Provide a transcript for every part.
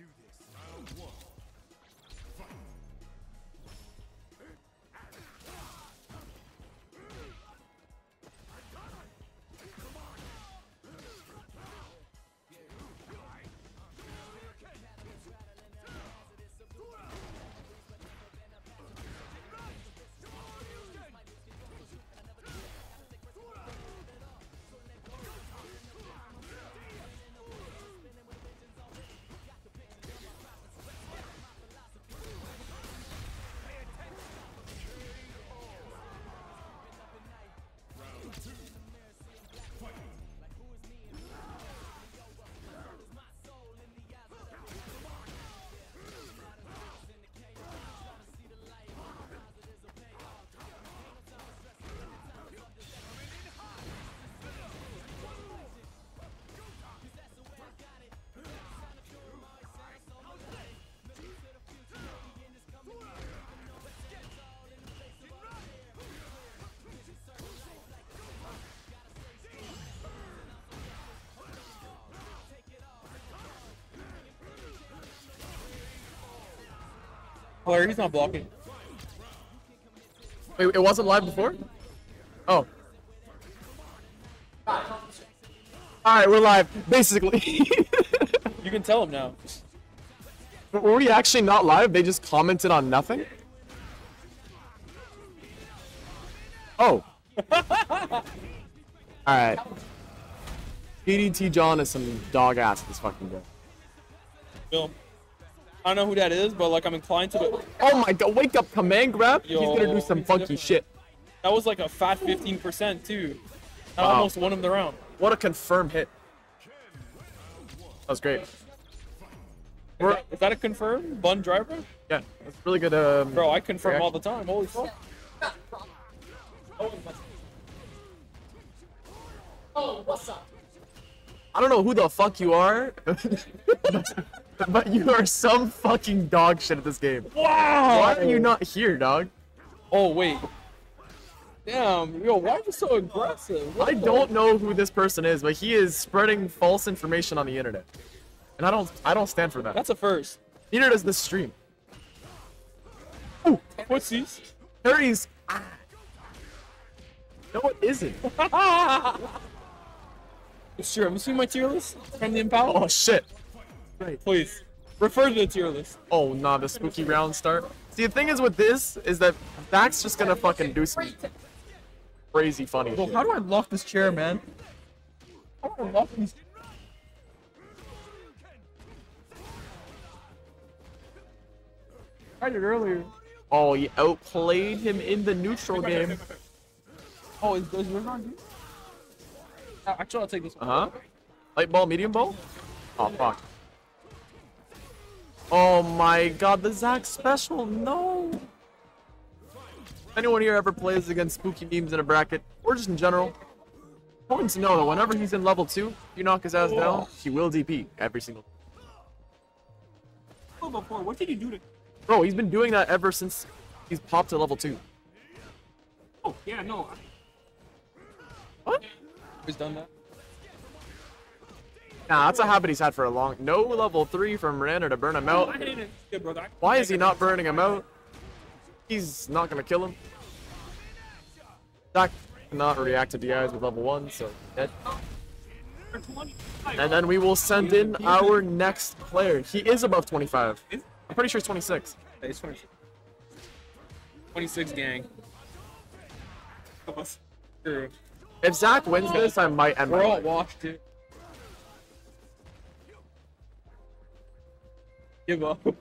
do this. Round one. two. Player, he's not blocking. Wait, it wasn't live before? Oh. Alright, we're live. Basically. You can tell him now. Were we actually not live? They just commented on nothing? Oh. Alright. PDT John is some dog ass this fucking guy. Bill. I don't know who that is, but like I'm inclined to. Be- Oh my god, wake up command grab. He's gonna do some funky different. shit. that was like a fat 15% too. I Wow. almost won him the round. What a confirmed hit. That was great. Is that, is that a confirm bun driver? Yeah, that's really good. Um, Bro, I confirm reaction. all the time. Holy fuck. Oh, what's up? I don't know who the fuck you are, but you are some fucking dog shit at this game. Wow. Why are you not here, dog? Oh wait. Damn, yo, why are you so aggressive? What I don't know who this person is, but he is spreading false information on the internet, and I don't. I don't stand for that. That's a first. Neither does this stream. What's these? Harry's. Ah. No, it isn't. Sure, you seen my tier list the Impala? Oh shit. Please, refer to the tier list. Oh nah, the spooky round start. See, the thing is with this is that Dak's just gonna fucking do some crazy funny. Bro, shit. how do I lock this chair, man? How do I lock these? I did earlier. Oh, you outplayed him in the neutral game. Oh, is does yours on? Uh, Actually, I'll take this one. Uh one. huh. Light ball, medium ball. Oh fuck. Oh my god, the Zack special. No. If anyone here ever plays against spooky memes in a bracket, or just in general, important to know that whenever he's in level two, if you knock his ass down, he will DP every single. Level four. What did you do to? Bro, he's been doing that ever since he's popped to level two. Oh, yeah, no. What? Who's done that? Nah, that's a habit he's had for a long. No level three from Ranner to burn him out. Why is he not burning him out? He's not gonna kill him. Zack cannot react to DIs with level one, so dead. And then we will send in our next player. He is above 25. I'm pretty sure he's 26. Hey, it's 26. 26 gang. True. If Zach wins this, I might end We're all washed, dude. Give up.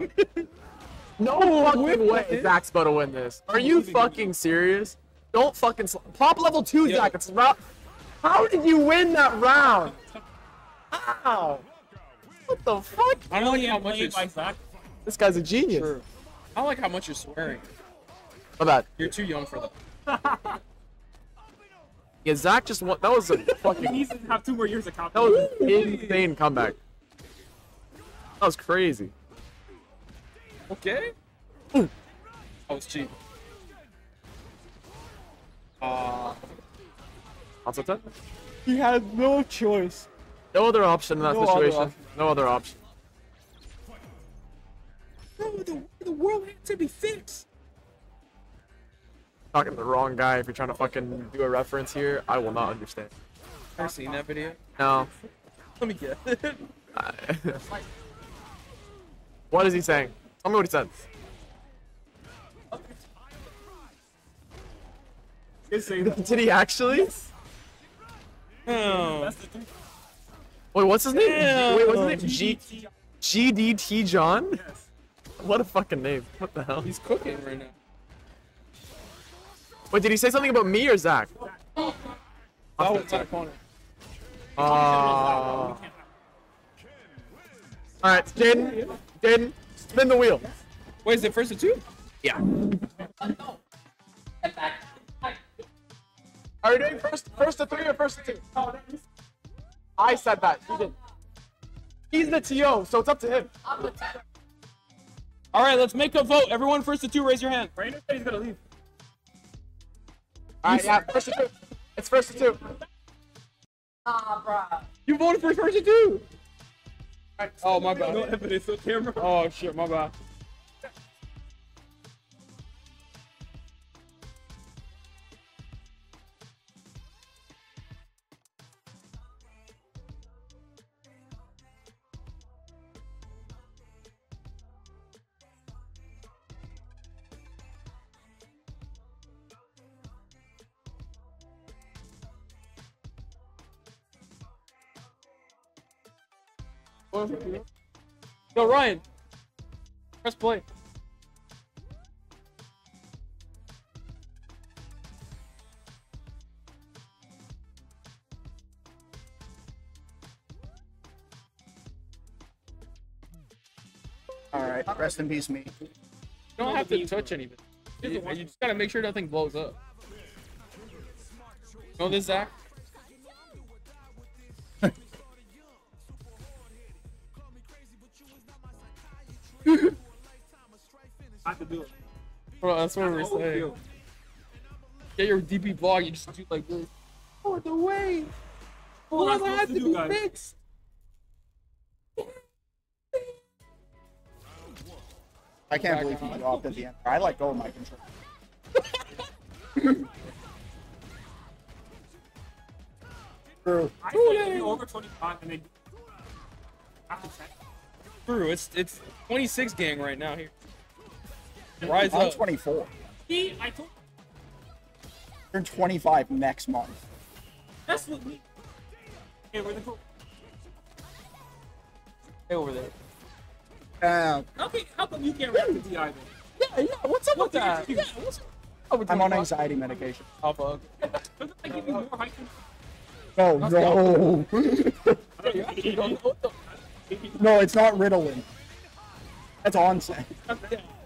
No fucking way Zack's about to win this. Are you fucking serious? Don't fucking pop level two, Yeah. Zack. It's round. How did you win that round? How? What the fuck? I don't like how much you're Zach. This guy's a genius. True. I don't like how much you're swearing. My bad. You're too young for that. Yeah, Zach just won. That was a fucking. he needs to have two more years of That was an insane comeback. That was crazy. Okay. I was cheap. Uh, Also, ten? he had no choice. No other option in that No situation. option. No other option. Bro, the, the world had to be fixed. Talking to the wrong guy. If you're trying to fucking do a reference here, I will not understand. Ever seen that video? No. Let me guess. I- what is he saying? Tell me what he said. It's saying that. Did he actually? oh. That's the thing. Wait, what's his name? Damn. Wait, what's his name? G GDT John? Yes. What a fucking name. What the hell? He's cooking right now. Wait, did he say something about me or Zach? That was my opponent. Uh, Alright, Jaden. Jaden, spin the wheel. Wait, is it first to two? Yeah. Are you doing first, first to three or first to two? I said that. He didn't. He's the TO, so it's up to him. All right, let's make a vote. Everyone, first to two, raise your hand. Rainer said he's gonna leave. Alright, yeah, first to two. It's first to two. Ah, bro. You voted for first to two. Oh my God! No bad. evidence on camera. Oh shit, my bad. Yo, Ryan. Press play. All right, rest in peace, me. You don't have to touch anything. You, you just gotta make sure nothing blows up. Know this, Zach? That's what we're saying. Get your DP blog, you just do like this. Oh, the way. Oh, what am I Oh, that supposed had to to do, be guys? fixed. I can't believe he dropped at the end. I let go of my control. True. I said over 25 and they after 10. True, it's it's 26 gang right now here. Rise I'm up. 24. See, I told You're 25 next month. that's what where's the cool? Hey, over there. Uh, How come, how come you can't rap the DI then? Yeah, yeah. What's up with that? Yeah, what's up with I'm on anxiety medication. Alpha. Doesn't that give you more height? Oh no. You don't know what the no, it's not Ritalin. That's onset.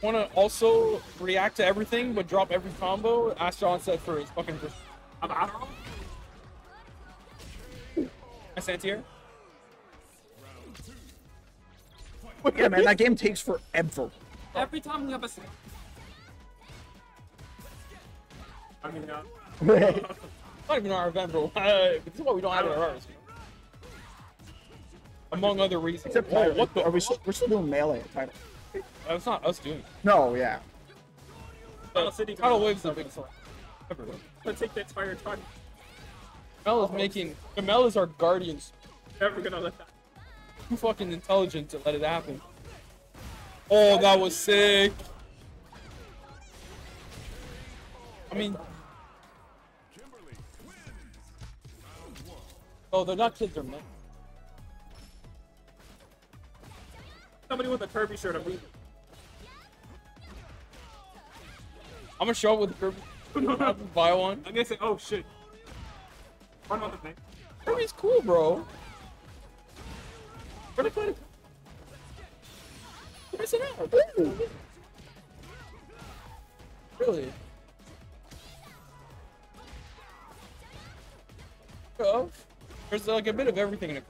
Want to also react to everything but drop every combo? Ask John said for his fucking. I'm Adderall? I stand here. Yeah, man, that game takes forever. Every time we have a. I mean, uh, Not even our event, bro. this is why we don't have it at ours. Among other reasons. Except Whoa, what the? Are we still, we're still doing melee at title. That's not us doing. it. No, yeah. Final City Title Wave's the biggest one. Let's take the entire time. Mel is making. Mel is our guardians. Never gonna let that. Too fucking intelligent to let it happen. Oh, that was sick. I mean, oh, they're not kids, they're men. Somebody with a Kirby shirt, I'm leaving. I'm gonna show up with a Kirby. Buy one. I'm gonna say, oh shit. One other thing. Kirby's cool, bro. Where the fuck? Where's it at? Really? Bro, There's like a bit of everything in it.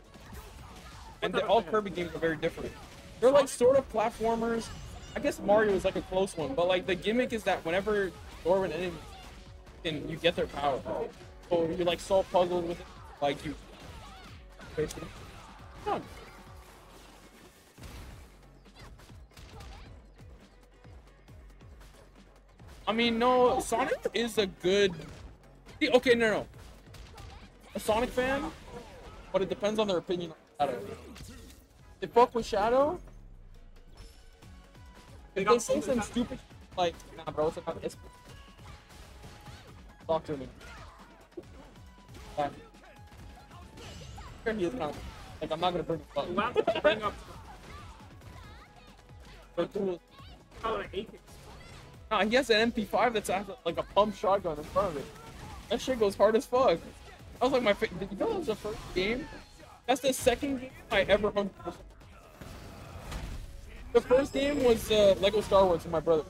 And the, all Kirby games are very different. They're like sort of platformers. I guess Mario is like a close one, but like the gimmick is that whenever an enemy, and you get their power. So you like solve puzzles with it, like you. Basically. I mean, no, Sonic is a good. Okay, no, no. A Sonic fan, but it depends on their opinion on Shadow. They fuck with Shadow. If they say some stupid, like, nah, bro, it's about it's. Talk to me. Yeah. Sure, he is of like I'm not gonna bring Wow, up. bring up But dude, oh, AK. Nah, he has an MP5 that's like a pump shotgun in front of it. That shit goes hard as fuck. I was like, my fa- did you know that was the first game? That's the second game I ever hung. The first game was uh, Lego Star Wars with my brother.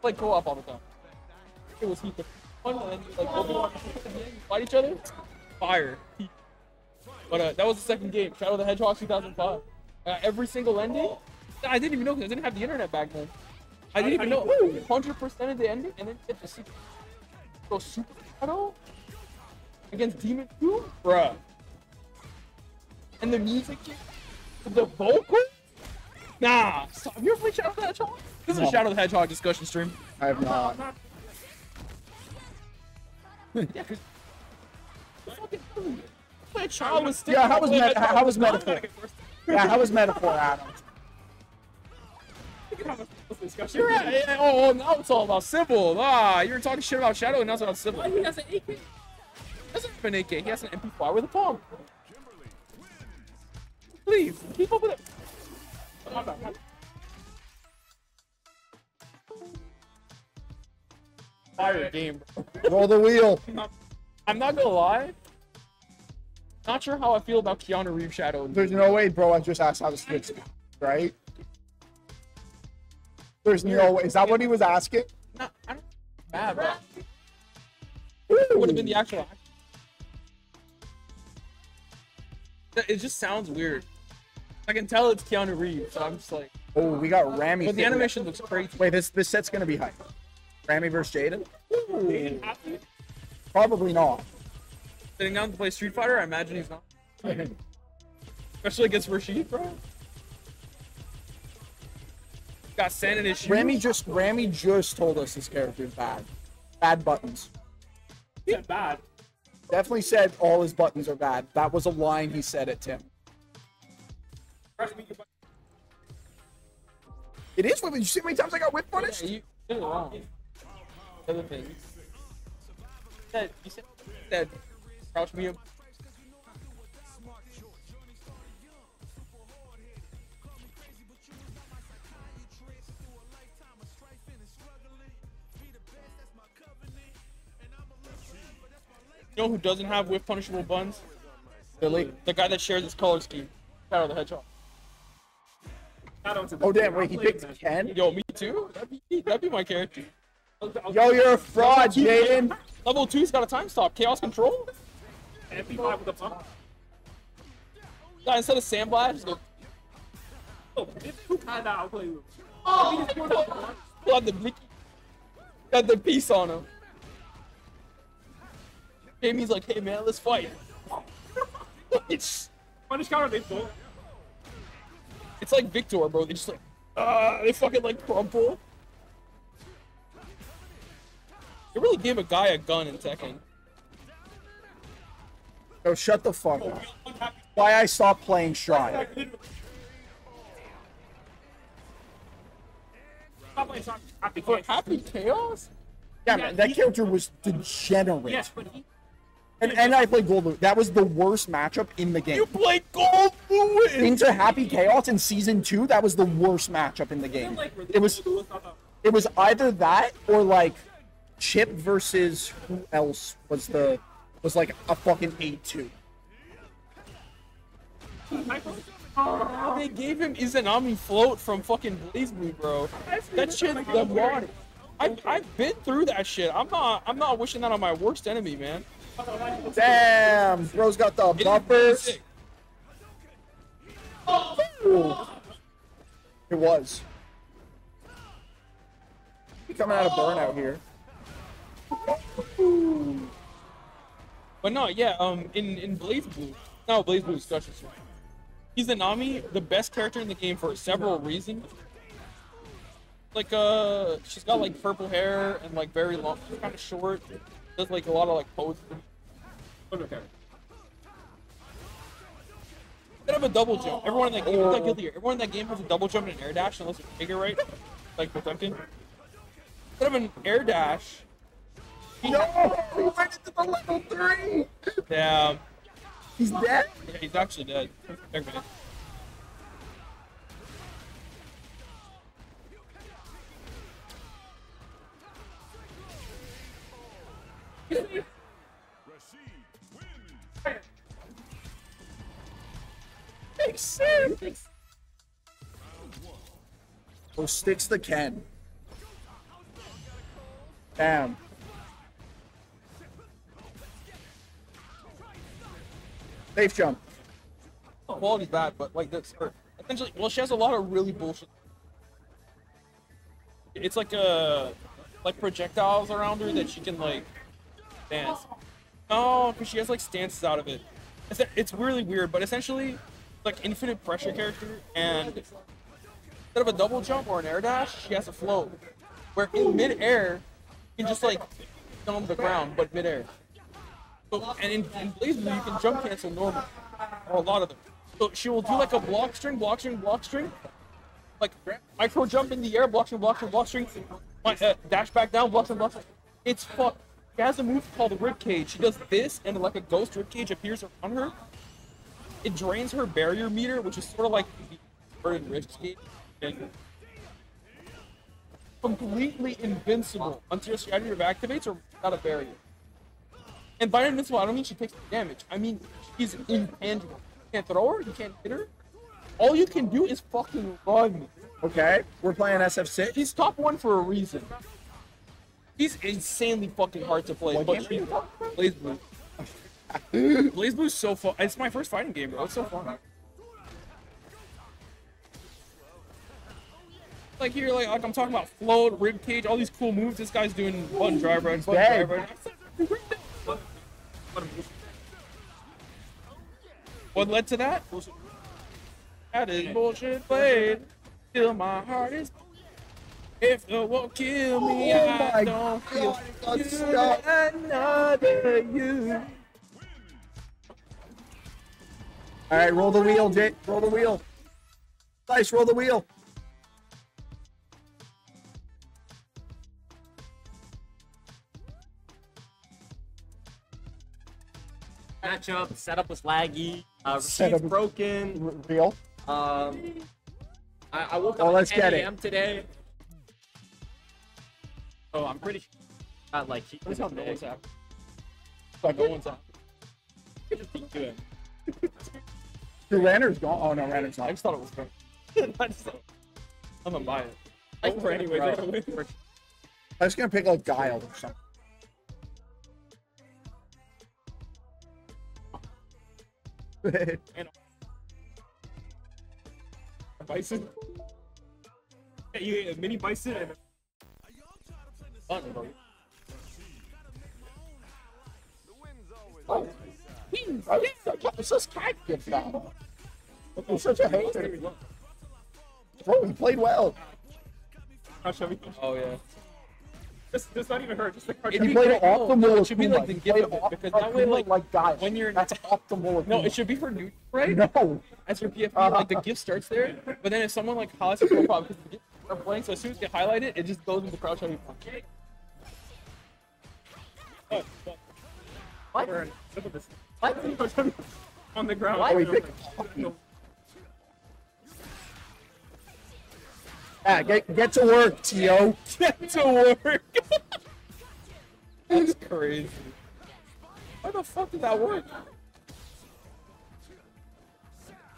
Played co-op all the time. It was heat. The one and then like fight each other. Fire. But uh, that was the second game, Shadow of the Hedgehog 2005. Uh, every single ending. I didn't even know because I didn't have the internet back then. I didn't even know 100% of the ending, and then get the secret. Go Super Shadow against Demon 2? Bruh. And the music, the vocal? Nah. Stop. Have you ever played Shadow of the Hedgehog? This is No. a Shadow of the Hedgehog discussion stream. I have not. Yeah, cause. Fucking played Shadow with Stick. Yeah, how was Played Met- how was with Sonic. Metaphor? Yeah, how was metaphor, Adam? We can have a discussion. You're right. Yeah, Oh, oh, now it's all about Sybil. Ah, you were talking shit about Shadow, and now it's about Sybil. He has an AK. He doesn't have an AK. He has an MP5 with a pump. Please, keep up with it. Fire game. Roll the wheel. I'm not gonna lie. Not sure how I feel about Keanu Reeves Shadow. There's no way, bro. I just asked how to switch, right? There's no way. Is that what he was asking? Not, I don't bad, bro. It would have been the actual act. It just sounds weird. I can tell it's Keanu Reeves, so I'm just like. Oh, we got Rami. But the animation looks crazy. Wait, this this set's gonna be hype. Rami versus Jaden? Ooh. Probably not. Sitting down to play Street Fighter, I imagine he's not. Especially against Rashid, bro. Got sand in his shoes. Rami just Rami just told us his character is bad. Bad buttons. Yeah, bad. Definitely said all his buttons are bad. That was a line he said at Tim. Trust me, you- It is. Wait, did you see how many times I got whip punished? Yeah, you did it wrong. Other thing. You said, you said that crouch me up. You know who doesn't have whip punishable buns? Billy. The guy that shares his color scheme. Shadow the Hedgehog. Oh damn! Wait, he picked Ken. Yo, me too. That'd be, that'd be my character. man. I'll- I'll- Yo, you're a fraud, Jaden. Level two's got a time stop. Chaos control. MP5 with a pump. Yeah, instead of sandblast, just go Oh, if who kind of I'll play with. pull out the Mickey. Got the piece on him. Jamie's like, hey man, let's fight. it's, Punish counter, they don't. It's like Victor, bro. They just like, uh, they fucking like crumple. They really gave a guy a gun in Tekken. Yo, shut the fuck up. Why I stopped playing Strive? Stop. Happy For Chaos. Happy Chaos? Yeah, man, that character was degenerate. Yes, but he. And and I played Goldlewis. That was the worst matchup in the game. You played Gold Fluid! Into Happy Chaos in season two, that was the worst matchup in the game. It was it was either that or like Chip versus who else was the was like a fucking eight two. They gave him Izanami float from fucking BlazBlue, bro. That shit, the mod. I I've been through that shit. I'm not I'm not wishing that on my worst enemy, man. Damn, bro's got the is buffers. Ooh. It was. We coming out of burnout here. But no, yeah, um, in in BlazBlue, no BlazBlue discussion. stream. Izanami the best character in the game for several reasons. Like uh, she's got like purple hair and like very long, kind of short. Does like a lot of like poses. Okay. Instead of a double jump, everyone in that game is like oh. guilty. Everyone in that game has a double jump and an air dash unless you take it right, like Potemkin. Instead of an air dash, No, he went into the level three. yeah, He's dead. yeah he's actually dead. Wins. Oh, sticks the Ken. Damn. Safe jump. quality's bad, but like this, her essentially, well, she has a lot of really bullshit. It's like a like projectiles around her that she can like dance. No, because she has like stances out of it. It's, really weird, but essentially, like infinite pressure character, and instead of a double jump or an air dash, she has a float, where in midair, you can just like on the ground, but midair. So, and in, in you can jump cancel normal, or a lot of them. So she will do like a block string, block string, block string, like micro jump in the air, block string, block string, block string, uh, dash back down, block string, block string. It's fuck. She has a move called the rib cage. She does this, and like a ghost rib cage appears around her. It drains her barrier meter, which is sort of like the inverted rib cage. And completely invincible until your strategy activates or without a barrier. And by invincible, I don't mean she takes damage. I mean she's intangible. You can't throw her, you can't hit her. All you can do is fucking run. Okay, we're playing SF6. He's top one for a reason. He's insanely fucking hard to play. Why But can't we talk about BlazBlue. Blaze Blue's so fun. It's my first fighting game, bro. It's so fun. Like here, like, like I'm talking about float, rib cage, all these cool moves. This guy's doing button driver, button driver. What led to that? That is bullshit played. Still my heart is. If the won't kill me, Oh I don't feel God, it got you stuck. another you. All right, roll the wheel, Jay. Roll the wheel. Nice, roll the wheel. matchup. Setup was laggy. Uh, Setup received was- broken. R- real. Um, I, I woke Oh, up let's at get 10 it. a.m. today. Oh, I'm pretty sure. Not like he What's up, no one's out. Like, no one's out. Just doing it. Your Ranner's gone. Oh no, Ranner's I just thought it was just thought, I'm gonna buy it. I Over anyways. Bro. they're gonna win. I was gonna pick like Guile or something. Bison. Yeah, you get a mini bison and Fun, bro. Oh, it's just cat gift now. I'm such a hater. Bro, he played well. crush everything. Oh yeah. This, this not even hurt. Just the crush It'd He played great- no, optimal. no, it with should be like the gift of it, because that way, like, like Guile. when you're- that's optimal. with No, it should be for new, right? No. As your PFP, like the gift starts there, but then if someone like highlights your profile because the gift are playing, so as soon as they highlight it, it just goes into crouch heavy punch. Oh. What? Look at this. What? On the ground. What? Oh, he picked Yeah, get get to work, Tio. Get to work. That's crazy. Why the fuck did that work?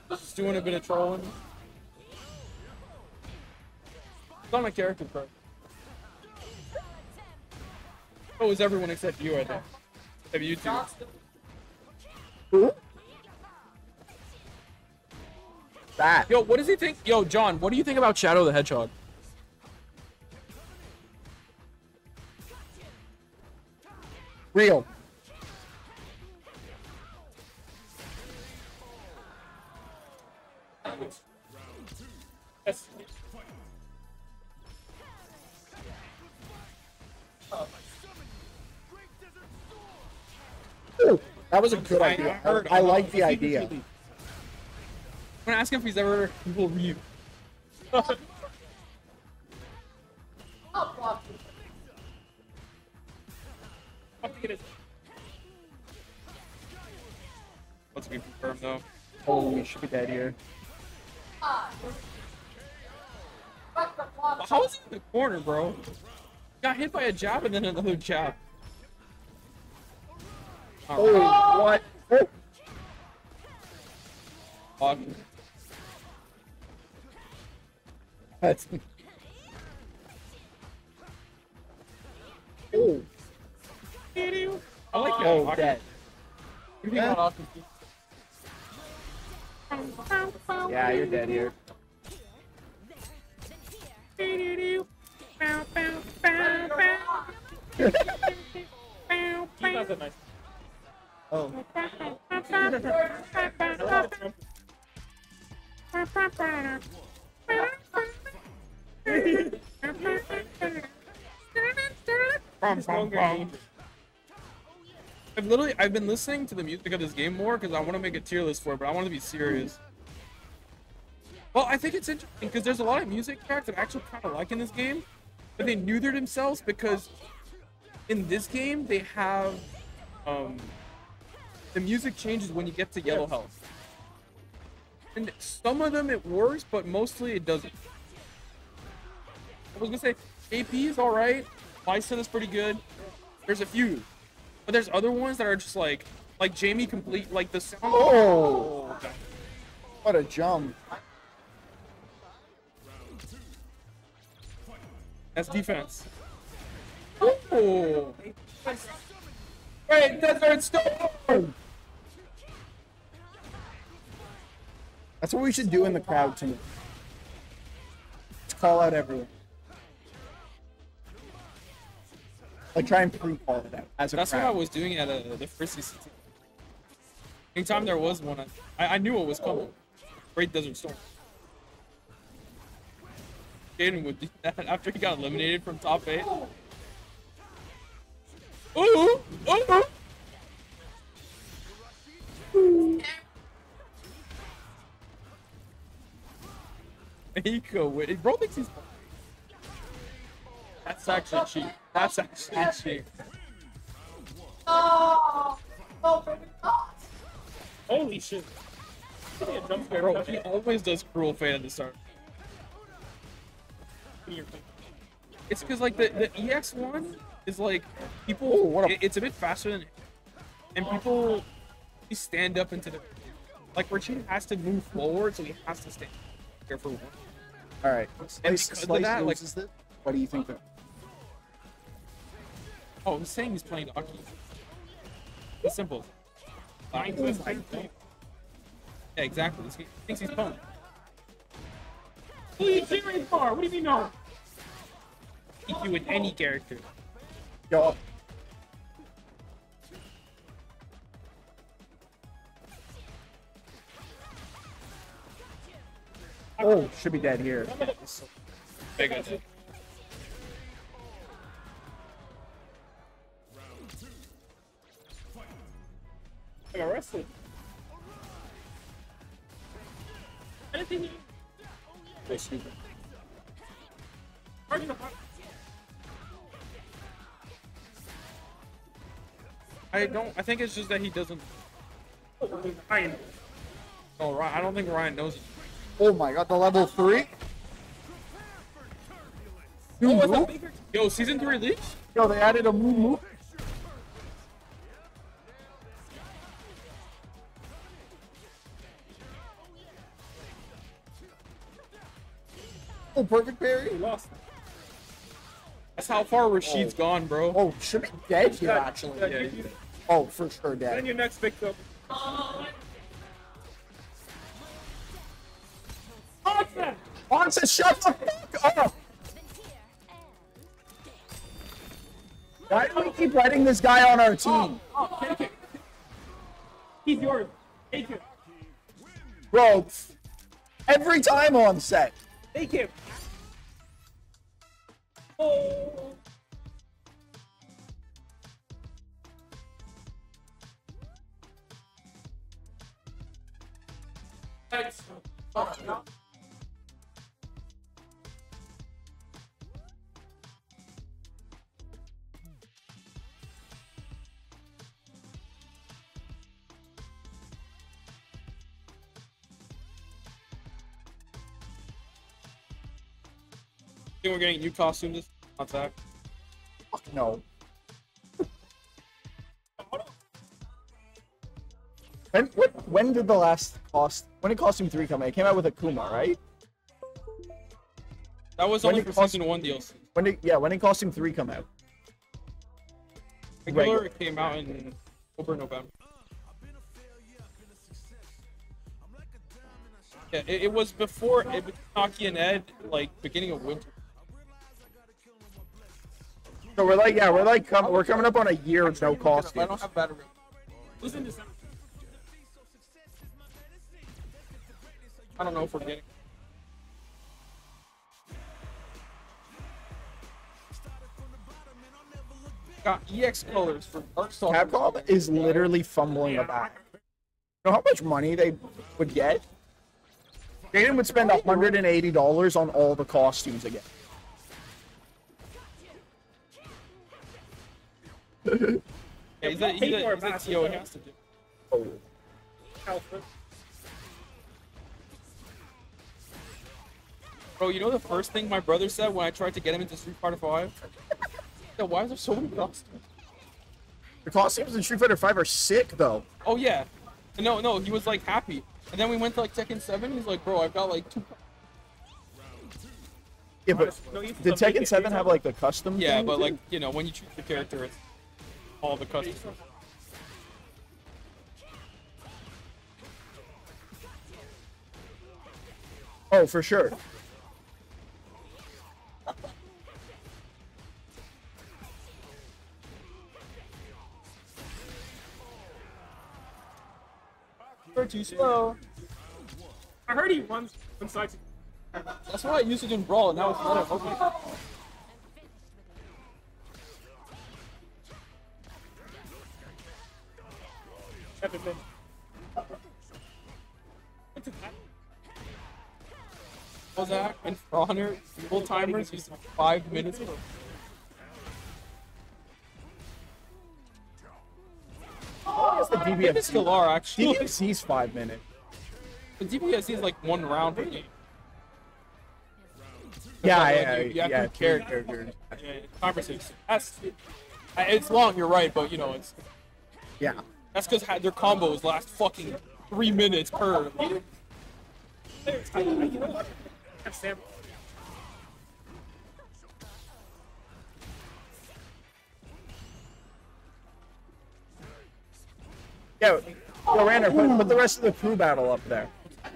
Just doing a bit of trolling. It's on my character card. It was everyone except you, I think. Have you two? Who? That. Yo, what does he think? Yo, John, what do you think about Shadow the Hedgehog? Real. Yes. Ooh, that was a good I idea. heard I, I like the idea. I'm gonna ask him if he's ever Google Ryu. I think it is. Let's be confirmed though. Oh, we should be dead here. How is he in the corner, bro? Got hit by a jab and then another jab. Oh, what? Oh, Fuck. that's. Oh, I like oh, that. dead. You think about Austin Yeah, you're dead here. Keith has a nice. Oh, I've literally I've been listening to the music of this game more because I want to make a tier list for it, but I want to be serious. Well, I think it's interesting because there's a lot of music tracks that I actually kind of like in this game, but they neutered themselves because in this game they have um the music changes when you get to yellow health. And some of them it works, but mostly it doesn't. I was gonna say AP is alright, Bison is pretty good. There's a few. But there's other ones that are just like like Jamie complete like the sound oh, what a jump. That's defense. Oh. Wait, Desert Storm! That's what we should do in the crowd too. Just call out everyone. Like try and pre-call it out as a That's what. I was doing at uh, the first CCT. Anytime there was one, I, I knew it was coming. Great Desert Storm. Jaden would do that after he got eliminated from top eight. Ooh! Ooh! Eco, wait, bro thinks he's. That's actually cheap. That's actually cheap. Holy shit. Give me a jump. Bro, he always does cruel fate at the start. It's because like the, the EX one is like people. Ooh, what a- it- it's a bit faster than, and people he stand up into the like Richie has to move forward, so he has to stand here for one. All right. And Slice, because of Slice that, like- loses this. What do you think? Of? Oh, he's saying he's playing Aki. It's simple. Nine twists, nine twists. Yeah, exactly. He thinks he's pwned. Who are you cheering for? What do you mean no? EQ with any character. Yo. Oh, should be dead here. Big as. I got arrested. Anything? Wait, stupid. Charging the fuck. I don't. I think it's just that he doesn't. Ryan. Oh, Ryan. I don't think Ryan knows it. Oh my god, the level three? New Oh, move? Yo, season three leaks? Yo, they added a move move. Oh, perfect parry. Lost. That's how far Rashid's oh. gone, bro. Oh, should be dead here, actually. Yeah, Yeah, you- he's- you- Oh, for sure Then dead. your next victim. Keep letting this guy on our team? Oh, oh take it. He's yours. Take it. Bro, Every time on set. They can't. We're getting new costumes this attack. Fuck no. When, when, when did the last cost? When did Costume 3 come out? It came out with Akuma, right? That was When only for cost- season one DLC. When did yeah? When did Costume 3 come out? Regular it came out in October, November. Yeah, it, it was before it was Taki and Ed, like beginning of winter. So we're like yeah, we're like com- we're coming up on a year of no I don't have battery. Listen to some. I don't know if we're getting. Got EX colors for Dark Star. Capcom is literally fumbling about. You know how much money they would get? Jaden would spend $180 on all the costumes again. Yeah, he's a, he's a, he's a a TO, he basketball. has to do. Oh. Bro, you know the first thing my brother said when I tried to get him into Street Fighter 5? yeah, why is there so many costumes? The costumes in Street Fighter 5 are sick though. Oh yeah. No, no, he was like happy. And then we went to like Tekken 7, he's like, bro, I've got like two Yeah, but No, you have to did Tekken 7 have like the custom? Yeah, thing? but like, you know, when you choose the character, it's all the custom. Oh, for sure. You're too slow. I heard he runs one side. That's why I used it in Brawl, and now it's not okay. Haven't been. Kozak and Honor, full timers, use five minutes. per- What's the I they DBFC? still are actually. DBFC's five minutes. The DPSC is like one round per game. Yeah, like, yeah, you- you yeah. two characters. Yeah, conversation. That's it's long. You're right, but you know it's Yeah. That's because their combos last fucking three minutes per. Have Sam. Yeah, yo, Rander, put, put the rest of the crew battle up there.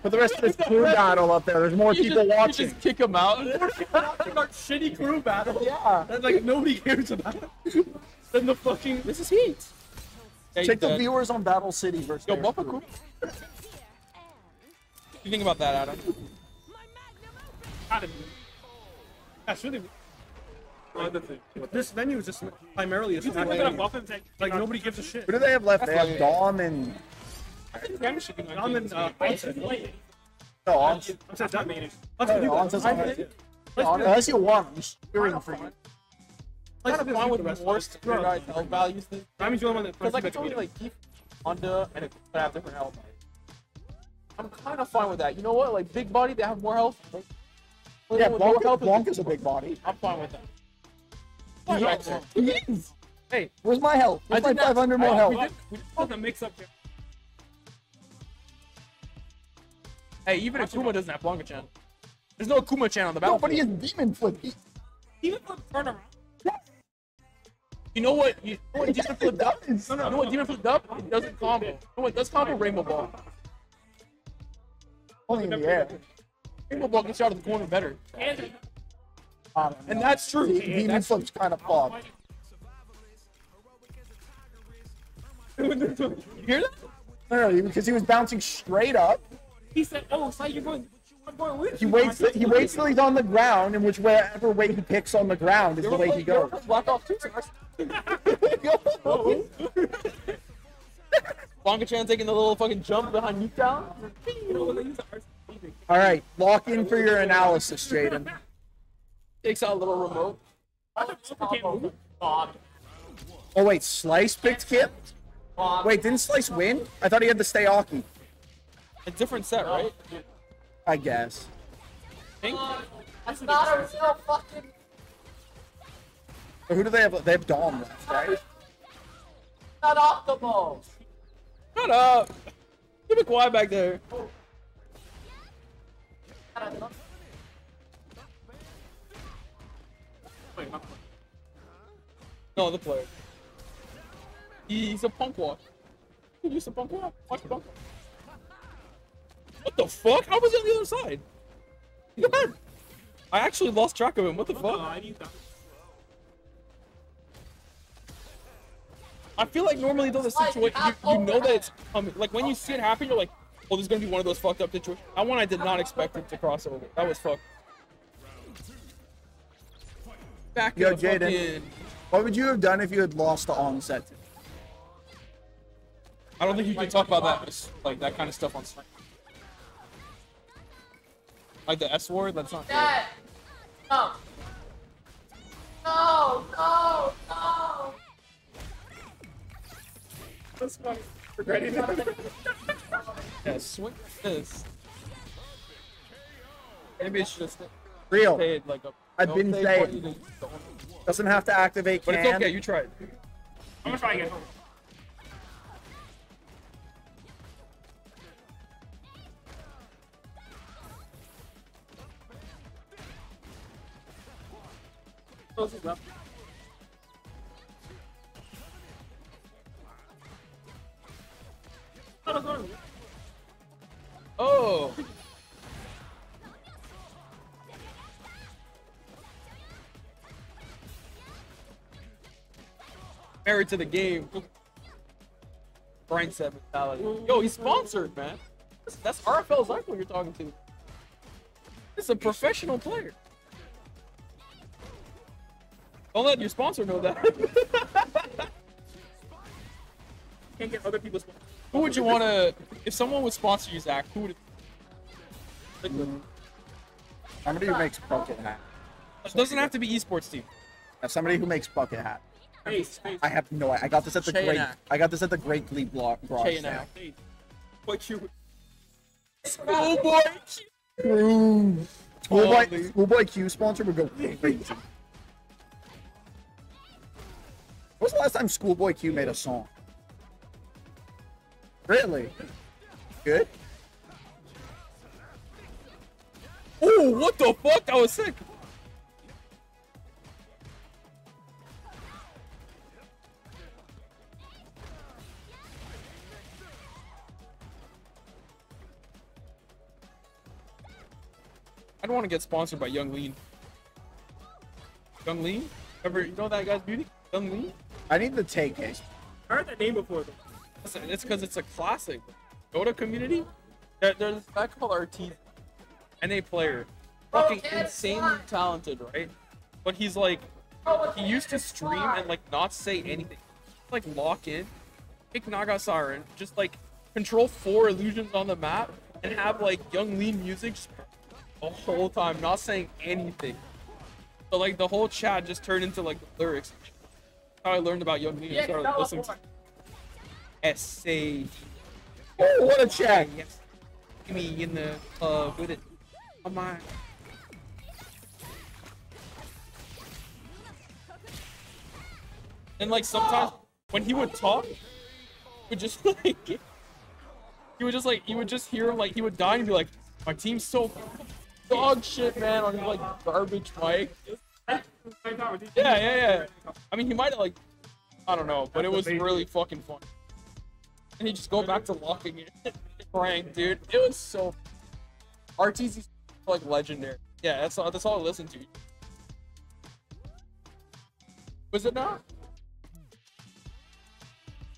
Put the rest of this crew battle up there. There's more You people just, watching. You just kick them out. Our shitty crew battle. Yeah. That like nobody cares about. It. then the fucking this is heat. Yeah, Check the dead. viewers on Battle City versus. Yo, their Buffa crew. crew. What do you think about that, Adam? Got him. That's really. This venue is just primarily a snack venue. Like nobody gives a shit. Who do they have left? They have That's Dom and. I think Gamma should be I'm in. Uh, Onsen. No, Ons. I'm saying that means. No, Ons is on it. Unless you want, I'm just cheering for you. kind of fine with the worst guys' health values thing. I'm the only one that Because like it's only like Gief, Honda, and it could have different health. I'm kind of fine with that. You know what? Like big body, they have more health. Like, Yeah, with lower Blanka, health is- Blanka's a big body. I'm fine with that. Fine He with is. that. He is. Hey, Where's my health? I Where's my did not- 500 more I- health? we did- We just put the mix up here. hey, even if Kuma doesn't have Blanka Chan. There's no Kuma Chan on the No, but he has Demon Flip. He, Even for the turnaround. You know what? You know what Demon Flip does? does. You know what Demon Flip does? It doesn't combo. You know what does combo? Rainbow Ball. only in the air. Rainbow Ball gets you out of the corner better. And that's true. the Demon That's Flip's kind of fucked. You hear that? No, no, because he was bouncing straight up. He said, "Oh, it's like you're going." He waits. He waits till he's on the ground, and which wherever way he picks on the ground is the way he goes. Black Ops 2 Bonga Chan taking the little fucking jump behind Nuketown. All right, lock in for your analysis, Jaden. Takes out a little remote. Oh wait, Slice picked Kip. Wait, didn't Slice win? I thought he had to stay Aki. A different set, right? I guess. Think? That's not a real fucking. But who do they have? They have Dom left, right? Not optimal. Shut up. Keep it quiet back there. No, the player. He's a punk walk. He's a punk walk. Watch punk walk. What the fuck? How was he on the other side? God. I actually lost track of him. What the fuck? I feel like normally though the situation you, you know that it's coming. Like when you see it happen, you're like, oh, this is gonna be one of those fucked up situations. That one I did not expect him to cross over. That was fucked. Back Yo, in the Jaden. fucking. What would you have done if you had lost the onset? I don't think you can talk about that like that kind of stuff on stream. Like the S word, that's not. Dad. No. No, no, no. That's funny. yeah, swing this. Maybe it's just Real. paid like a. I've don't been saying. Doesn't have to activate But can. it's okay. You tried. I'm gonna try again. Oh. Married to the game. Brian said mentality. Yo, he's sponsored, man. That's, that's RFL Zyko you're talking to. Is a professional player. Don't let your sponsor know that. Can't get other people's. who would you want to, if someone would sponsor you, Zach, who would it mm-hmm. Somebody who makes bucket hat. It doesn't have to be esports team. Now, somebody who makes bucket hat. Face, face. I have no. I got this at the Chayanak. great. I got this at the Great Glee block. garage Chayanak. sale. face. What cute. Oh boy. True. Schoolboy, Holy. Schoolboy Q sponsor would go crazy. When was the last time Schoolboy Q made a song? Really? Good? Oh, what the fuck? That was sick. I don't want to get sponsored by Yung Lean. Yung Lean? Remember, you know that guy's beauty? Yung Lean? I need the take case. I heard that name before though. Listen, it's because it's a classic. Dota community, there, there's this guy called RT, NA player, oh, fucking insanely talented, right? But he's like, oh, he used to stream and like not say anything, like lock in, pick Naga Siren, just like control four illusions on the map and have like Yung Lean music just the whole time, not saying anything. So like the whole chat just turned into like the lyrics. How I learned about Yung Lean, I started listening to S.A. Oh, what a check! Yes. Give me in the uh with it. Come On And like sometimes when he would talk, he would just like he would just like you would just hear him like he would die and be like, My team's so dog shit man on like garbage mic. Yeah, yeah, yeah. I mean he might have like I don't know, but it was really fucking fun. And he just go back to locking it. Frank, dude. It was so RTZ like legendary. Yeah, that's all that's all I listened to. Was it not?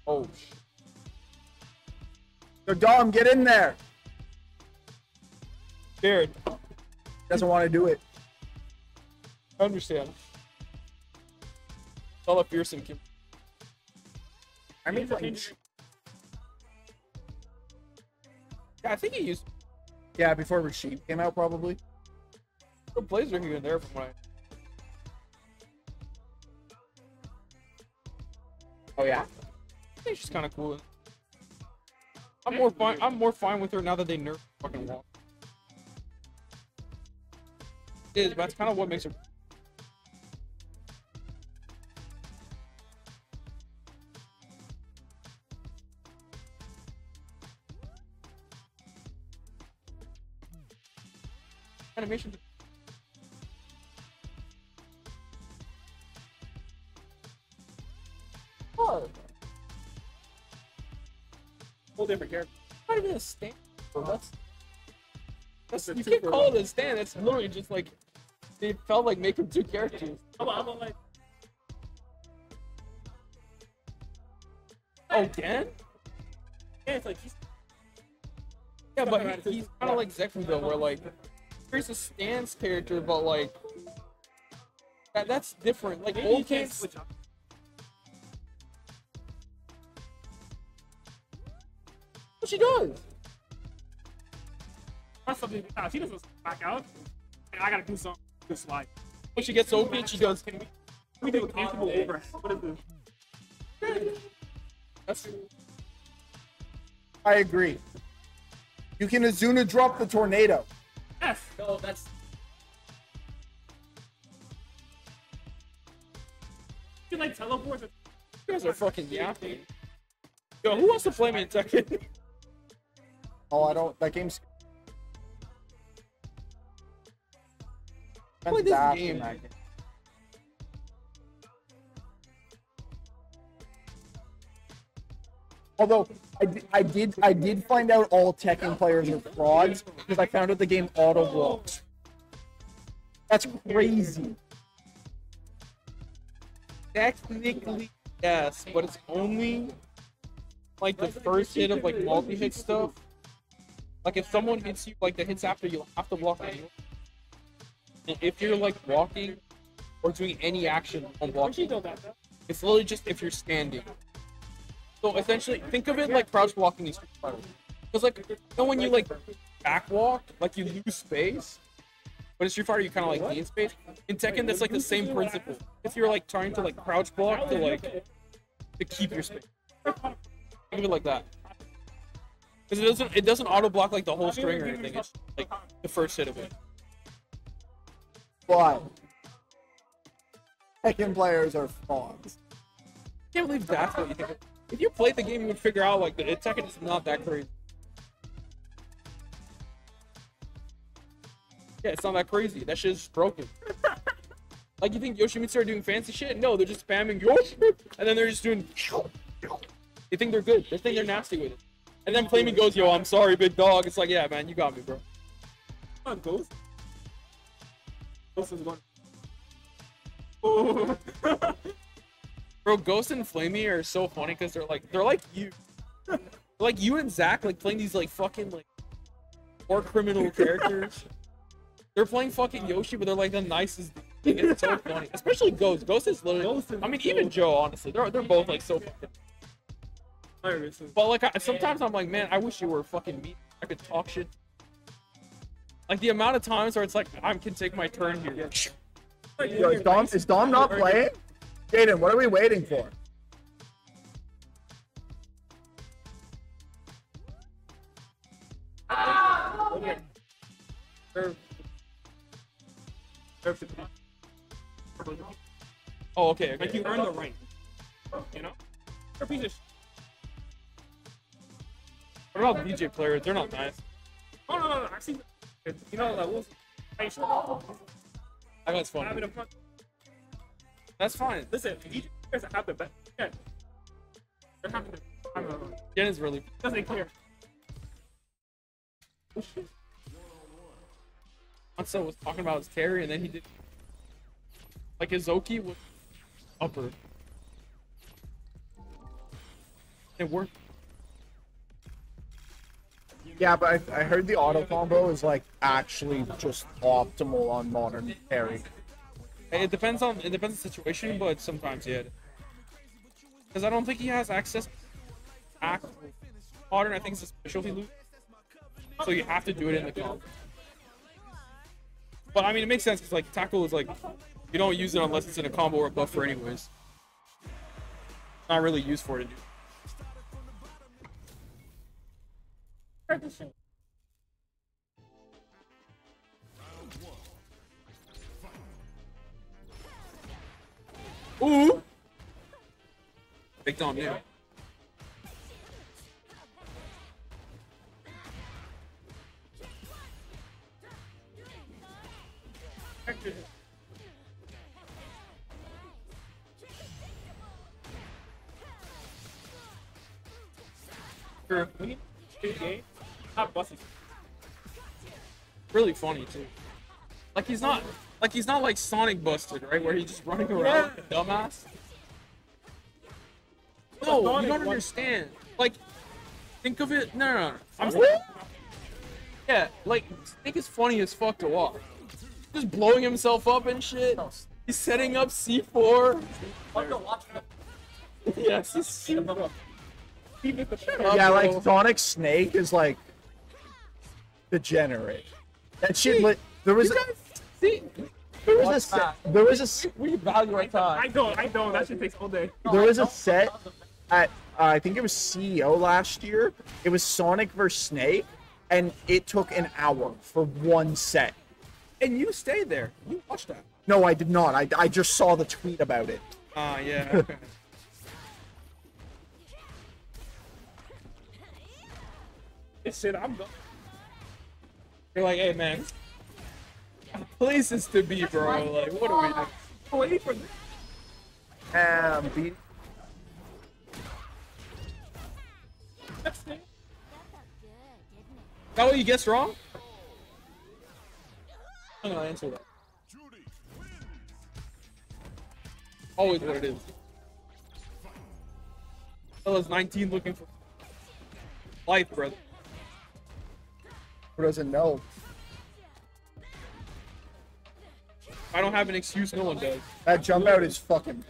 Oh sh Yo, Dom, get in there. Jared. doesn't want to do it. I understand. All a fearsome kid. I mean, like, Yeah, I think he used yeah, before Rashid came out, probably. the blazer here and there from what I. Oh yeah. I think she's kind of cool. I'm more fine. I'm more fine with her now that they nerf fucking walk. It is, but that's kind of what makes her. Animation. What? Whole different character. not even a stand. bro. That's that's you can't call it a stand. That's literally just like they felt like making two characters. How about like Oh, again? yeah, it's like he's Yeah, but he, he's kind of like though, where like here's a stance character, but like that, that's different. Like maybe you old can't kids, switch up. what she does? That's something. Nah, she doesn't back out. And I gotta do something. to slide. When she gets open, she goes. Can we, can we do a comfortable over? What is this? That's I agree. You can Azuna drop the tornado. No, that's You can like teleport. you guys are fucking yapping. Yo, who wants to play me in Tekken? Oh, I don't. That game's. Play this game. Although I, di- I did I did find out all Tekken players are frauds because I found out the game auto blocks. That's crazy. Technically, yes, but it's only like the first hit of like multi hit stuff. Like if someone hits you, like the hits after, you'll have to block anyway. And if you're like walking or doing any action on blocking, it's literally just if you're standing. So essentially, think of it like crouch blocking in Street Fighter. Because like, you know when you like back walk, like you lose space. But in Street Fighter, you kind of like gain space. In Tekken, that's like the same principle. If you're like trying to like crouch block to like to keep your space. Think of it like that. Because it doesn't it doesn't auto block like the whole string or anything. It's like the first hit of it. But Tekken players are frauds. can't believe that's what you think. If you played the game, you would figure out like the Tekken is not that crazy. Yeah, it's not that crazy. That shit's broken. like you think Yoshimitsu are doing fancy shit? No, they're just spamming Yoshi, and then they're just doing. They think they're good. They think they're nasty with it. And then Flaming goes, "Yo, I'm sorry, big dog." It's like, yeah, man, you got me, bro. Come on, Ghost. Ghost is one. Oh. Bro, Ghost and Flamey are so funny because they're like they're like you. They're like you and Zach like playing these like fucking like war criminal characters. They're playing fucking Yoshi, but they're like the nicest. Thing. It's so funny, especially Ghost. Ghost is literally. Ghost I mean, so- even Joe. Honestly, they're they're both like so. Fucking, but like I, sometimes I'm like, man, I wish you were fucking me. I could talk shit. Like the amount of times where it's like I can take my turn here. Yo, is Dom is Dom not playing? Jaden, what are we waiting for? They're- they're- Oh, okay, Like okay. you earn the right. You know? They're a piece of sh- What about DJ players? They're not nice. Oh no no no! I see. You know like what's I should That That's fine. Listen, each person have the best. Yeah. They're having the. I don't. Jen is really. Doesn't care. Hanzo was talking about his carry, and then he did. Like his Zoki was upper. It worked. Yeah, but I, I heard the auto combo is like actually just optimal on modern parry. It depends on it depends on the situation, but sometimes yeah. Because I don't think he has access. Act modern, I think it's a specialty loot, so you have to do it in the comp. But I mean, it makes sense because like tackle is like you don't use it unless it's in a combo or a buffer, anyways. Not really used for it. Ooh! Big Dom, yeah. Sure. Really funny too. Like he's not like he's not like Sonic busted, right? Where he's just running around like dumbass. No, you Sonic don't was- understand. Like, think of it. No, no, no. I'm yeah, like Snake is funny as fuck to watch. Just blowing himself up and shit. He's setting up C4. Yes, he's super. Yeah, like Sonic Snake is like degenerate. That shit. Lit, there was a, See, there was a set, there was a s- we value our time. I don't, I don't. That shit takes all day. there was a set at uh, I think it was CEO last year. It was Sonic versus Snake, and it took an hour for one set. And you stayed there. You watched that. No, I did not. I, I just saw the tweet about it. Ah, yeah. okay. This shit, I'm done. You're like, hey man, places to be, bro. Like, what are we doing? Wait for this. Um, beat. Is that what you guessed wrong? I'm gonna answer that. Always what it is. Fella's 19 looking for life, brother. Who doesn't know? I don't have an excuse, no one does. That jump out is fucking.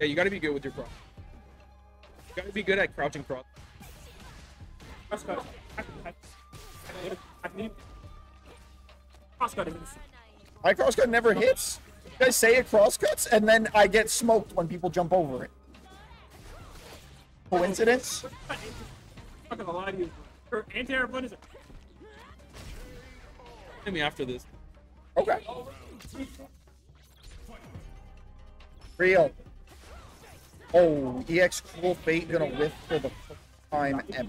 Yeah, you gotta be good with your cross. You gotta be good at crouching cross. Need. Crosscut. My crosscut never hits. You guys say it crosscuts, and then I get smoked when people jump over it. Coincidence? I'm not gonna lie to you. Her anti-air button is. Hit me after this. Okay. Real. Oh, EX Cruel Fate gonna whiff for the first time ever.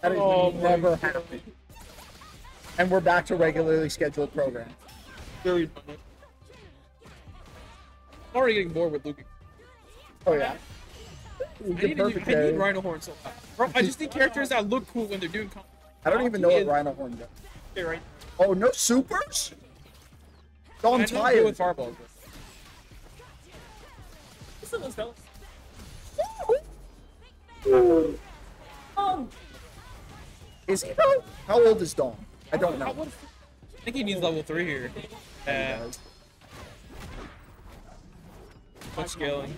That has Oh never happened. And we're back to regularly scheduled program. Very funny. I'm already getting bored with Luke. Oh yeah. We I need, a perfect I need. Rhino Horn so bad. Bro, I just need characters that look cool when they're doing. I don't even know what. Rhino Horn does. Okay, right? Oh, no supers? Need deal tired. with fireballs. Is he though? How old is Dawn? I don't know. I think he needs level 3 here. Yeah. Uh, Much scaling.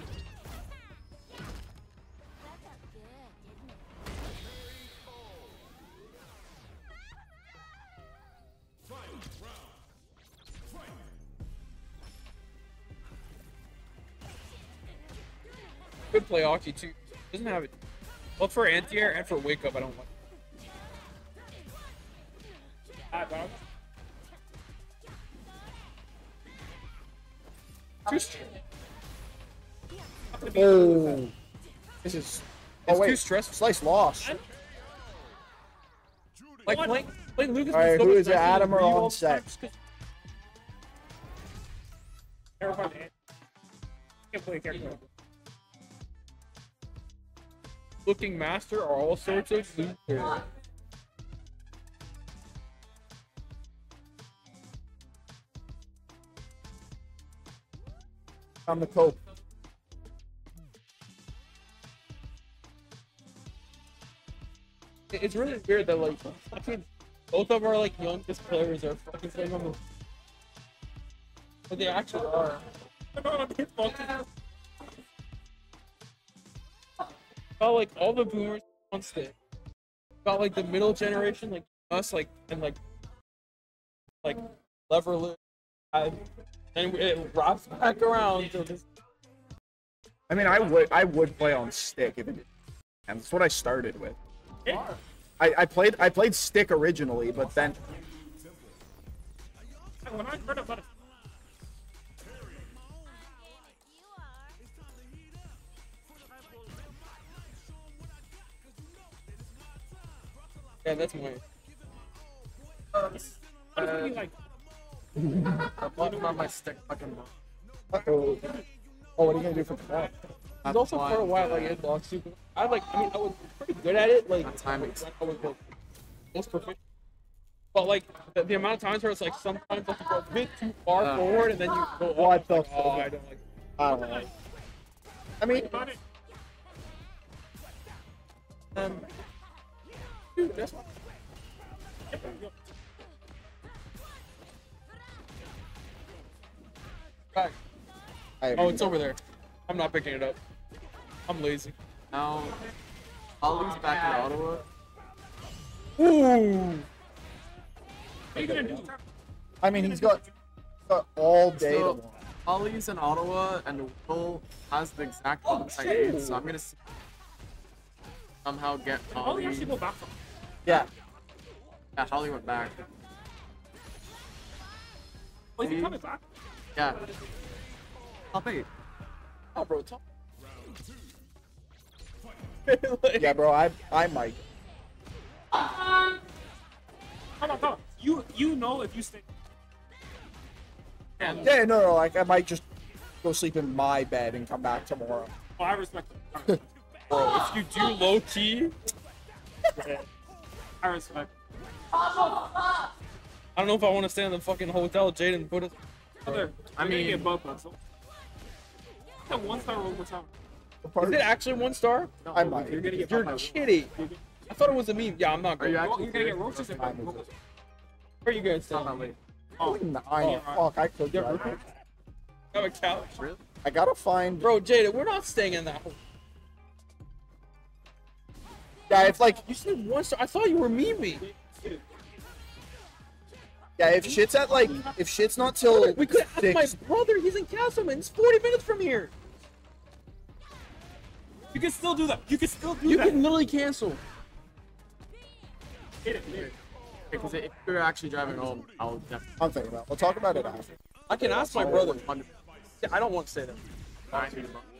Good play Oki too. Doesn't have it. Both for anti-air and for wake up, I don't like. Too str- Oh. This is. Oh, it's Oh, too wait. stressful. Slice lost. Like playing, playing Lucas. All right, was so who it, Adam or Ryu on the time, sex? just 'cause- Terrifying. Can't play a character. Looking master are all sorts of losers. On the cope. it's really weird that like fucking both of our like youngest players are fucking playing on the. But they actually are. Got like all the boomers on stick. Got like the middle generation, like us, like and like like leverless. And it wraps back around to this. I mean, I would I would play on stick if it. And that's what I started with. I, I played I played stick originally, but then When I heard about it, Yeah, that's my. what if we like The button on my stick fucking uh-oh. Oh, what are you gonna do for that? It's also for a while like it lost super. I like. I mean, I was pretty good at it. Like My timing. I was like most proficient. But like the, the amount of times where it's like sometimes like you go a bit too far Uh, forward and then you go What the like, oh. I don't like. I don't know. I mean? Um, dude, that's back. Oh, it's over there. I'm not picking it up. I'm lazy. Now, Ollie's back in Ottawa. Ooh. What are you gonna do? I mean, he's got, got all day to So, watch. Ollie's in Ottawa, and Will has the exact points I need, so I'm gonna see somehow get Oh, Ollie. actually go back from. Yeah. Yeah, Ollie went back. Oh, is he coming back? Yeah. Top eight. Oh, bro, talk. Yeah, bro, I I might. Uh, come on, come on. You you know if you stay. And Yeah, no, no, like I might just go sleep in my bed and come back tomorrow. Oh, I respect it. I respect it. Bro, if you do low key, I respect. it. I don't know if I want to stay in the fucking hotel. Jaden put it. Brother, I I mean, mean- get both of us. That one star over time. Is it actually one star? I might. You're gonna get. You're both. kidding. I thought it was a meme. Yeah, I'm not Are going. you Where actually You're gonna get serious? roaches and Time is it? are you guys It's not that staying? late. Oh, Nine. Oh, Fuck, I could. Yeah, drive. bro. Have a couch. Really? I gotta find. Bro, Jaden, we're not staying in that. hotel. Yeah, if like, You said one star. I thought you were memeing. yeah, if shit's at like, if shit's not till We could have my brother. He's in Casselman. It's 40 minutes from here. you can still do that. You can still do You that. You can literally cancel. It. Because if you're actually driving home, I'll definitely. I'm thinking about. it. We'll talk about it after. I can ask my brother. I don't want to say that.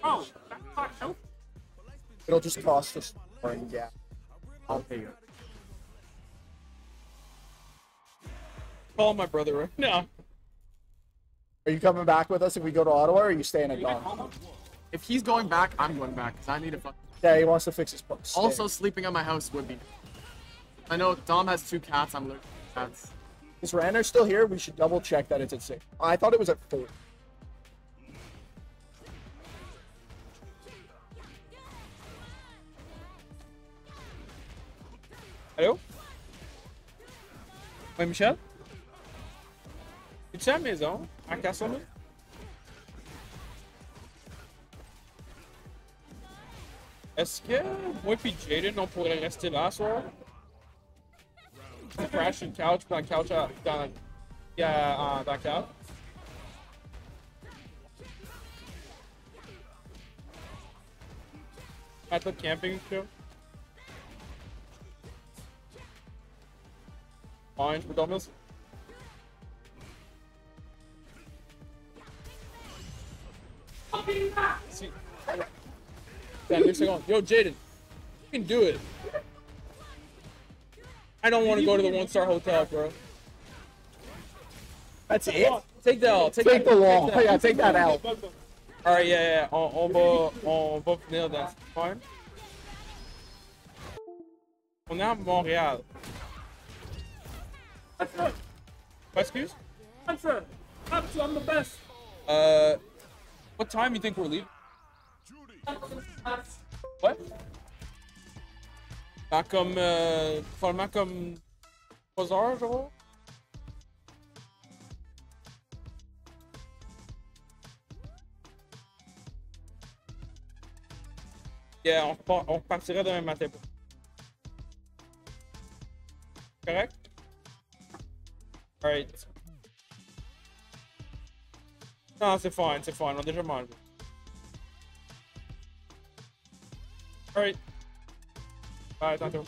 Oh, that's not help. It'll just cost us yeah, gap. I'll pay you. Call my brother right now. Are you coming back with us if we go to Ottawa, or are you staying at Dom? If he's going back, I'm going back, because I need a fucking... Yeah, he wants to fix his post. Also, Stay. sleeping at my house would be... I know Dom has two cats, I'm looking at cats. Is Ranner still here? We should double check that it's at 6. I thought it was at 4. Alô? Oi, Michel? Michel é mesmo. Aqui é, é, é só no... Est-ce que moi et Jaden, on pourrait rester là lá soir? Crash une couch, dans la couch, à, dans, da, da, dans la couch. At the camping show. Orange McDonald's. See, next thing on. Yo, Jaden, you can do it. I don't want to go to the one-star hotel, bro. That's it. Take that out. Take, Take that, the wall. that. Yeah, take that out. All right, yeah, yeah. On, on va, on va finir dans fine. On est à Excuse? Answer. Answer. I'm the best. Uh, what time you think we're leaving? What? Pas comme. Euh, format comme. Quasar, genre. Yeah, on, repart- on partirait demain matin. Correct? Alright. Non, ah, c'est fine, c'est fine, on a déjà mangé. Alright. Bye, tantôt.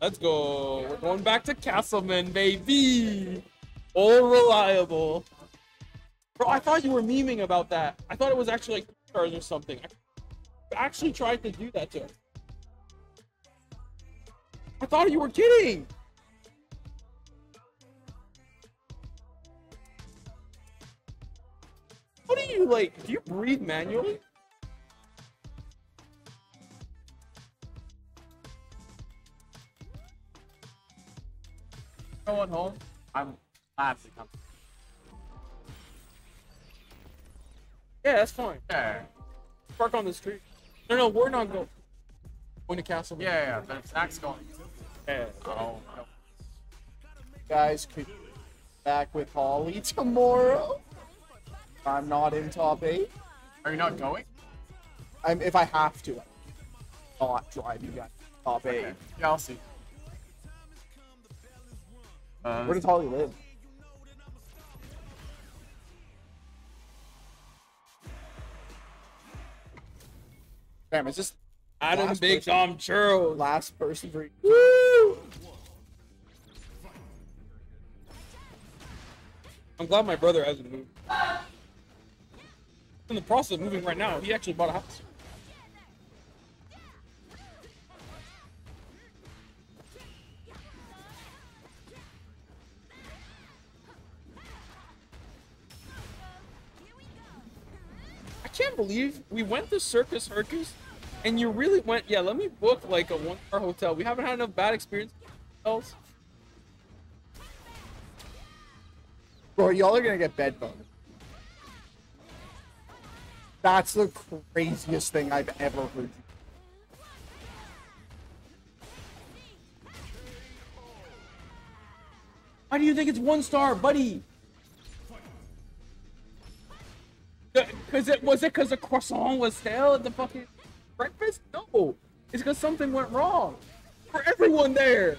Let's go. We're going back to Casselman, baby. All reliable. Bro, I thought you were memeing about that. I thought it was actually like stars or something. I actually tried to do that to him. I thought you were kidding. Do you like? Do you breathe manually? Going home. I'm glad to come. Yeah, that's fine. Yeah, Park on the street. No, no, we're not going. Going to Castle. yeah, yeah. But Zach's going. Yeah. Oh, no. Guys, could back with Ollie tomorrow? I'm not in top eight. Are you not going? I'm if I have to. I'm not drive you guys top eight. Okay. Yeah, I'll see. Uh, Where does Ollie live? Damn, is this Adam Last Big person. Dom Churro. last person for Woo! I'm glad my brother hasn't moved. In the process of moving right now, he actually bought a house. I can't believe we went to Circus Hercus and you really went, yeah, let me book like a one star hotel. We haven't had enough bad experiences with hotels. Bro, y'all are gonna get bed bugs. That's the craziest thing I've ever heard. Why do you think it's one star, buddy? Uh, because it was it because the croissant was stale at the fucking breakfast? No, it's because something went wrong for everyone there.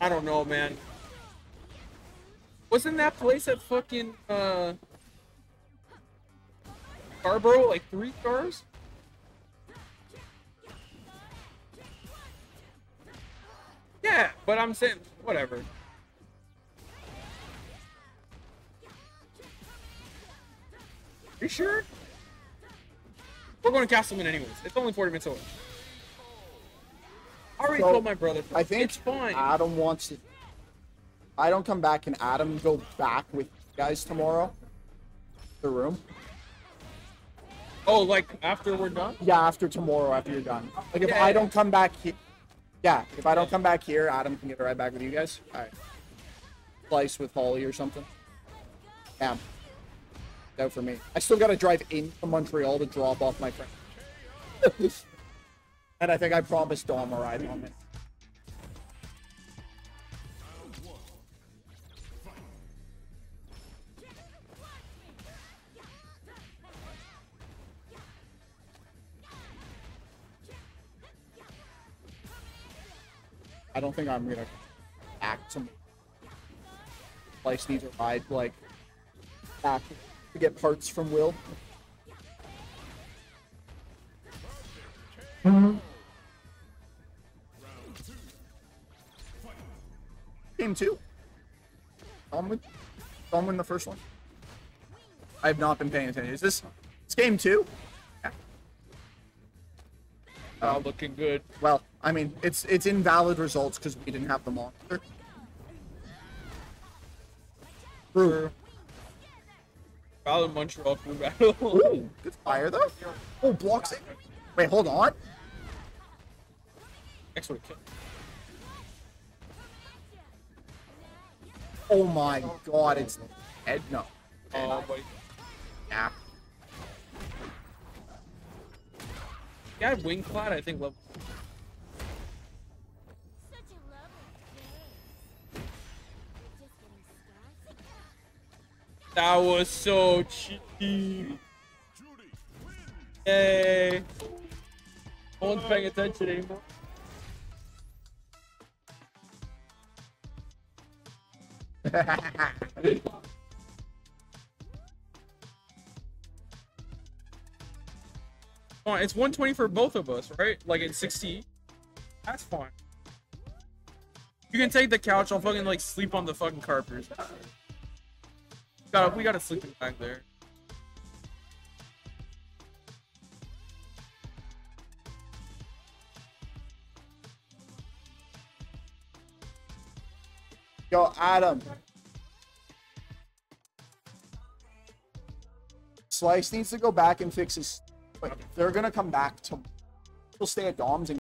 I don't know, man. Wasn't that place at fucking uh Scarborough like three stars? Yeah, but I'm saying whatever. You sure? We're going to Casselman anyways. It's only 40 minutes away. I already So, told my brother. I think it's fine. Adam wants to. I don't come back and Adam go back with you guys tomorrow. The room. oh, like after we're done? Yeah, after tomorrow, after you're done. Like if Yeah, I yeah. don't come back here. Yeah, if I don't come back here, Adam can get right back with you guys. All right. Slice with Ollie or something. Damn. Out for me. I still got to drive into Montreal to drop off my friend. and I think I promised Dom a ride on it. I don't think I'm gonna act to needs a ride like back to get parts from Will. Game two. Dom win. Dom win the first one. I have not been paying attention. Is this? It's game two. Oh, looking good. Well, I mean, it's it's invalid results because we didn't have the monster. True. Valid Montreal crew battle. Ooh, good fire though. Oh, blocks it. Wait, hold on. Next one. kill. Oh my god, it's Edna. Oh, buddy. Yeah. Yeah, I wing cloud. I think level. That was so cheap. Yay! No one's paying attention anymore. Come on, it's 120 for both of us, right? Like at 60. That's fine. You can take the couch. I'll fucking like sleep on the fucking carpet. Got we got a sleeping bag there. Yo, Adam. Slice needs to go back and fix his. They're gonna come back to. He'll stay at Dom's and